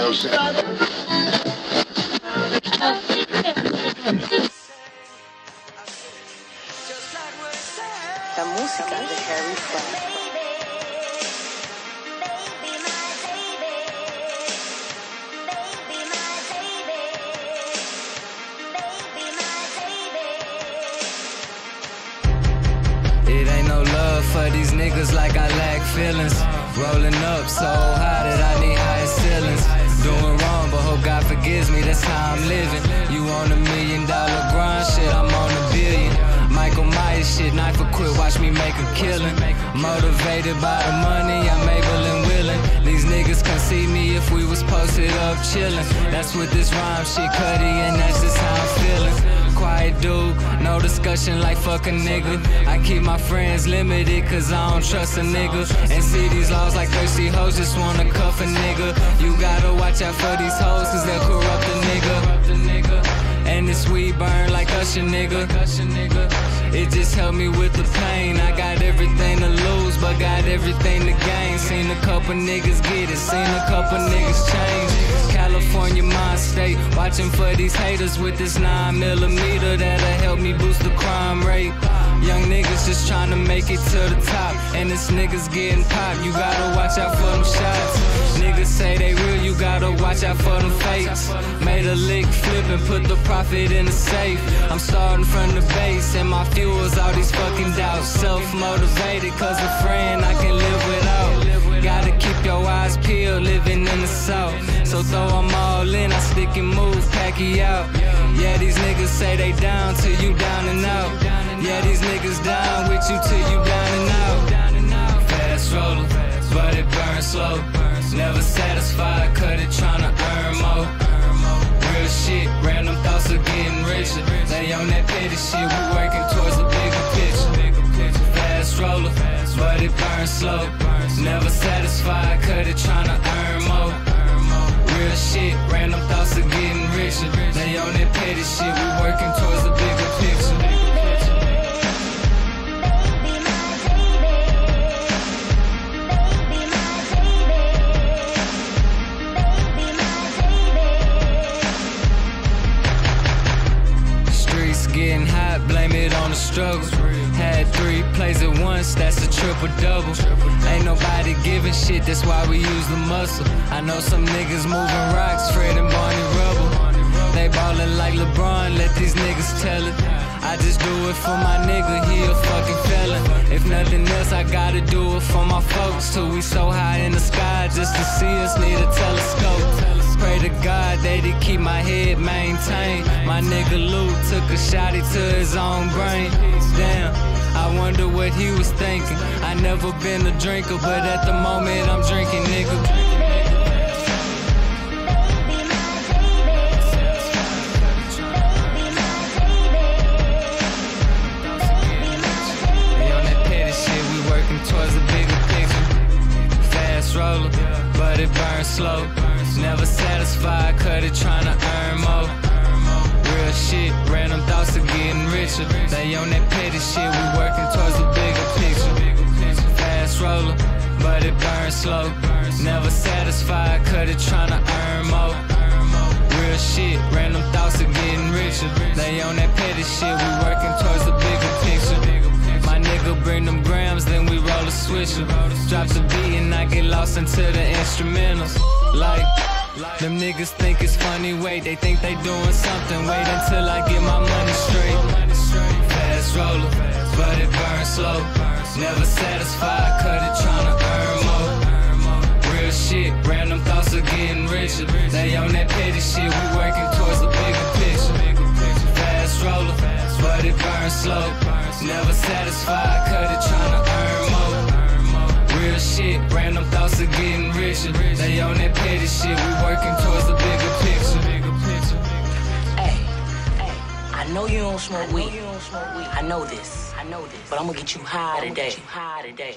La música de Harry Fraud. It ain't no love for these niggas like I lack feelings. Rolling up so high that I need higher ceilings. Doing wrong, but hope God forgives me, that's how I'm living. You on a million dollar grind, shit, I'm on a billion. Michael Myers shit, knife for quit, watch me make a killing. Motivated by the money, I'm able and willing. These niggas can see me if we was posted up chillin'. That's what this rhyme shit, Cuddy, and that's just how I'm feeling quiet dude, no discussion like fuck a nigga. I keep my friends limited cause I don't trust a nigga. And see these laws like thirsty hoes just wanna cuff a nigga. You gotta watch out for these hoes cause they'll corrupt a nigga. And this weed burn like Usher nigga. It just helped me with the pain. I got everything to lose, but got everything to gain. Seen a couple niggas get it, seen a couple niggas change. California, my state. Watching for these haters with this 9 millimeter that'll help me boost the crime rate. Young niggas just trying to make it to the top. And this niggas getting popped. You gotta watch out for them shots. Niggas say they real, you gotta watch out for them fakes. Made a lick flip and put the profit in the safe. I'm starting from the base, and my fuel's all these fucking doubts. Self motivated, cause a friend I can live without. Gotta keep your eyes peeled, living in the south. So throw 'em all in, I stick and move, pack you out. Yeah, these niggas say they down till you down and out. Yeah, these niggas down with you till you down and out. Fast roller, but it burns slow. Never satisfied, cut it tryna earn more. Real shit, random thoughts of getting richer. They on that petty shit, we working towards the bigger picture. Fast roller, but it burns slow. Never satisfied, cut it tryna earn more. Real shit, random thoughts of getting richer. They on that petty shit, we working towards the bigger picture. Streets getting hot, blame it on the struggle. Had three plays at once, that's a triple double. Ain't nobody giving shit, that's why we use the muscle. I know some niggas moving rocks, Fred and Barney Rubble. They ballin' like LeBron, let these niggas tell it. I just do it for my nigga, he a fucking felon. If nothing else, I gotta do it for my folks. Till we so high in the sky, just to see us need a telescope. Pray to God that he keep my head maintained. My nigga Luke took a shot to his own brain. Damn, I wonder what he was thinking. I never been a drinker, but at the moment I'm drinking, nigga. Towards a bigger picture. Fast roller, but it burns slow. Never satisfied, cut it tryna earn more. Real shit, random thoughts of getting richer. They on that petty shit, we working towards a bigger picture. Fast roller, but it burns slow. Never satisfied, cut it trying to earn more. Real shit, random thoughts of getting richer. They on that petty shit, we working towards the bigger picture. My nigga bring them grams, then we roll a swisher. Drop the beat and I get lost into the instrumentals. Like, them niggas think it's funny, wait, they think they doing something. Wait until I get my money straight. Fast roller, but it burns slow. Never satisfied, cut it tryna earn more. Real shit, random thoughts of getting richer. They on that petty shit, we working towards the bigger picture. Fast roller, but it burns slow. Never satisfied, cut it tryna. Real shit, random thoughts of getting richer. They on that petty shit, we working towards the bigger picture. Hey, hey, I know you don't smoke weed. I know this. I know this. But I'm gonna get you high today. High today.